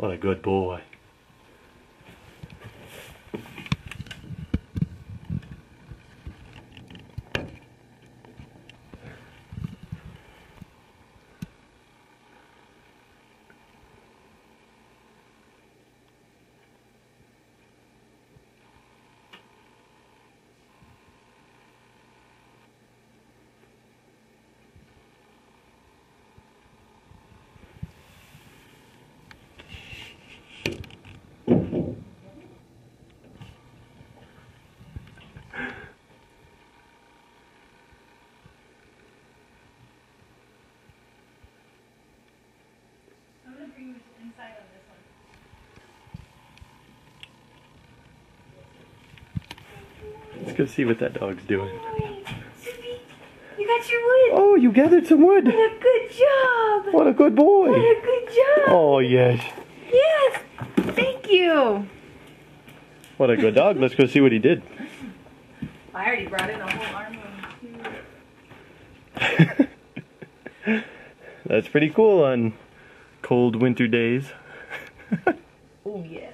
What a good boy. I'm gonna bring you inside on this one. Let's go see what that dog's doing. You got your wood. Oh, you gathered some wood. What a good job. What a good boy. What a good job. Oh, yes. Yes. Thank you. What a good dog. Let's go see what he did. I already brought in a whole armload. That's pretty cool on cold winter days. oh yeah.